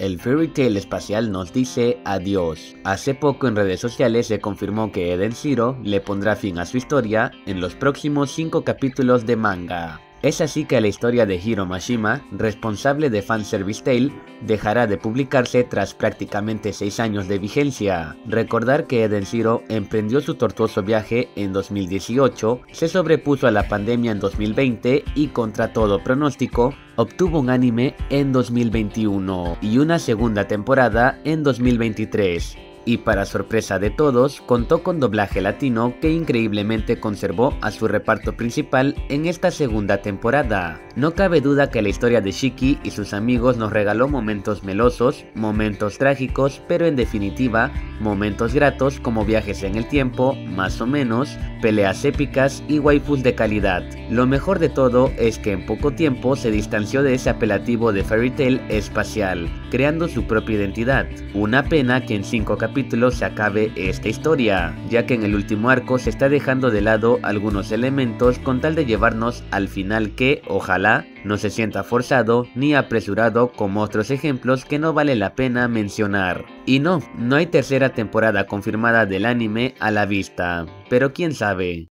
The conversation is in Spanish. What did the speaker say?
El Fairy Tail espacial nos dice adiós. Hace poco en redes sociales se confirmó que Eden Zero le pondrá fin a su historia en los próximos 5 capítulos de manga. Es así que la historia de Hiro Mashima, responsable de Fanservice Tale, dejará de publicarse tras prácticamente 6 años de vigencia. Recordar que Eden Zero emprendió su tortuoso viaje en 2018, se sobrepuso a la pandemia en 2020 y contra todo pronóstico, obtuvo un anime en 2021 y una segunda temporada en 2023 y para sorpresa de todos, contó con doblaje latino que increíblemente conservó a su reparto principal en esta segunda temporada. No cabe duda que la historia de Shiki y sus amigos nos regaló momentos melosos, momentos trágicos, pero en definitiva, momentos gratos como viajes en el tiempo, más o menos, peleas épicas y waifus de calidad. Lo mejor de todo es que en poco tiempo se distanció de ese apelativo de Fairy Tail espacial, creando su propia identidad. Una pena que en 5 capítulos se acabe esta historia, ya que en el último arco se está dejando de lado algunos elementos con tal de llevarnos al final que, ojalá, no se sienta forzado ni apresurado como otros ejemplos que no vale la pena mencionar. Y no, no hay tercera temporada confirmada del anime a la vista, pero quién sabe.